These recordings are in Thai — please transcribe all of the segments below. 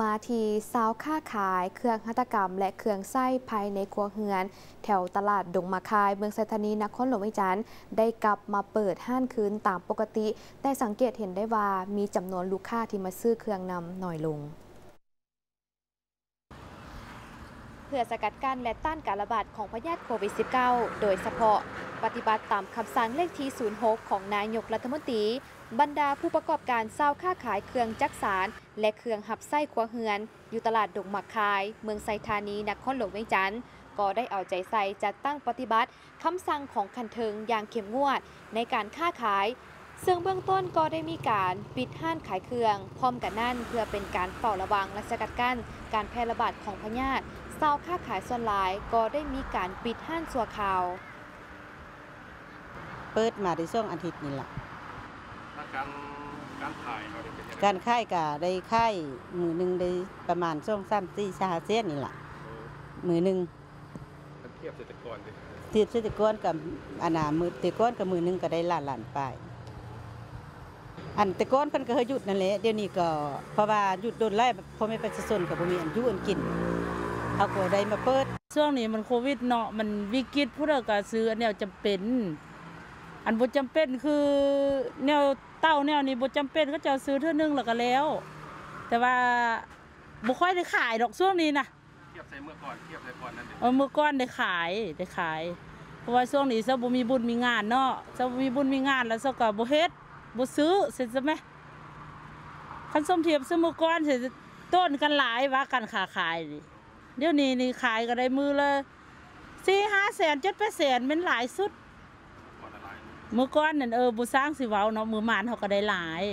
มาทีซาวค้าขายเครื่องหัตถกรรม และเครื่องไส้ภายในครัวเฮือน แถวตลาดดงมาคายเมืองไซธานีนครหลวงวิจันทร์ได้กลับมาเปิดห้านคืนตามปกติ แต่สังเกตเห็นได้ว่ามีจำนวนลูกค้าที่มาซื้อเครื่องนำหน่อยลง เพื่อสกัดกั้นและต้านการระบาดของพยาธิโควิด -19 โดยเฉพาะปฏิบัติตามคำสั่งเลขที่ 06 ของนายกรัฐมนตรี บรรดาผู้ประกอบการเศร้าค้าขายเครื่องจักสาร และเครื่องหับไส้ครัวเฮือน อยู่ตลาดดงหมักคาย เมืองไซธานีนครหลวงเวียงจันทน์ก็ได้เอาใจใส่จัดตั้งปฏิบัติคำสั่งของคันเทิงอย่างเข้มงวดในการค้าขาย ซึ่งเบื้องต้นก็ได้มีการปิดห้านขายเครื่อง พร้อมกันนั่นเพื่อเป็นการเฝ้าระวังและสกัดกั้นการแพร่ระบาดของพยาธิ เศร้าค้าขายส่วนหลายก็ได้มีการปิดห้านสัวข่าว เปิดมาในช่วงอาทิตย์นี่แหละแล้วการการถ่ายเราเนี่ยเป็นยังไงการค่ายกะได้ค่ายมือหนึ่งได้ประมาณช่วงสามสี่ชาเซนนี่แหละเออมือหนึ่งมันเทียบเศรษฐกรดิเทียบเศรษฐกรกับอันนามือแตะก้อนกับมือหนึ่งก็ได้ล้านล้านไปอันแตะก้อนเพิ่นก็เคยหยุดนั่นแหละเดี๋ยวนี้ก็เพราะว่าหยุดโดนไล่พ่อแม่ประชาชนก็บ่มีอันอยู่อันกิน เขาก็ได้มาเปิด ช่วงนี้มันโควิดเนาะมันวิกฤตผู้ใดก็ซื้ออันแนวจำเป็น อันบ่จำเป็นคือแนวเต้าแนวนี้บ่จำเป็นก็จะเอาซื้อเท่านึงแล้วก็แล้ว แต่ว่าบ่ค่อยได้ขายดอกช่วงนี้นะเทียบใส่เมื่อก่อนเทียบใส่ก่อนนั่นเองเออเมื่อก่อนได้ขายได้ขาย เพราะว่าช่วงนี้ซะบ่มีบุญมีงานเนาะซะบ่มีบุญมีงานแล้วซะก็บ่เฮ็ดบ่ซื้อเสร็จซะไหมคันสมเทียบซะเมื่อก่อนสิต้นกันหลายว่าการค้าขายนี่ เดี๋ยวนี้นี่ขายก็ได้มือละ4 5แสน7 8แปดแสนเป็นหลายสุดมือก่อนนั่นเออบุสร้างสิเว้าเนาะมือหมานเขาก็ได้หลาย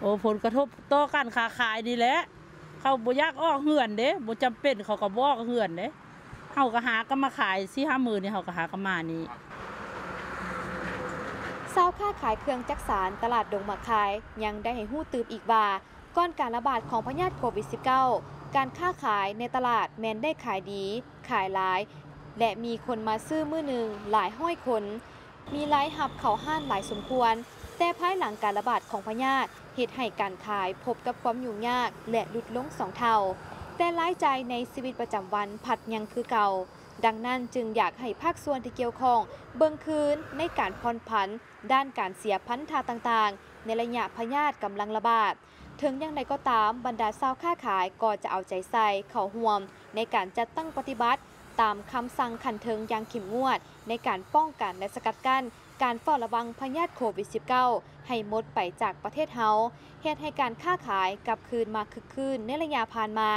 โอ้ผลกระทบต่อการค้าขายนี่แหละเขาบ่อยากออกเหือนเด้บ่จำเป็นเขาก็บอกเหือนเด้เฮาก็หากันมาขาย4 5หมื่นนี่เฮาก็หากันมานี่เศร้าค้าขายเครื่องจักสารตลาดดงมะคาย ยังได้ให้หู้ตืบอีกว่าก่อนการระบาดของพยาธิโควิด -19 การค้าขายในตลาดแมนได้ขายดี ขายหลาย และมีคนมาซื้อมือหนึ่งหลายห้อยคน มีไลายหับเขาห้านหลายสมควร แต่ภายหลังการระบาดของพยาธิเหตุให้การขายพบกับความยุ่งยากและลดลงสองเท่า แต่รายใจในชีวิตประจำวันผัดยังคือเก่าดังนั้นจึงอยากให้ภาคส่วนที่เกี่ยวข้อง เบิ่งคืนในการผ่อนผัน ด้านการเสียพันธาต่างๆ ในระยะพยาธิกำลังระบาด ถึงอย่างไรก็ตามบรรดาเศร้าวค้าขายก็จะเอาใจใส่เข้าห่วม ในการจัดตั้งปฏิบัติ ตามคำสั่งขันเทิงอย่างเข้มงวด ในการป้องกันและสกัดกั้นการเฝ้าระวังพยาธิโควิด -19 ให้หมดไปจากประเทศเฮาเหตุให้การค้าขายกลับคืนมาคึกคืนในระยะผ่านมา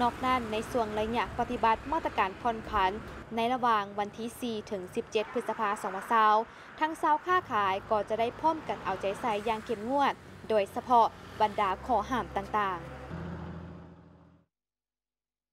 นอกนั้นในส่วนระยะปฏิบัติมาตรการผ่อนผัน ในระหว่างวันที่ 4 ถึง 17 พฤษภาคม2020ทั้งเซาวค้าขายก็จะได้พร้อมกันเอาใจใส่อย่างเข้มงวด โดยเฉพาะ บรรดาขอห้ามต่างๆ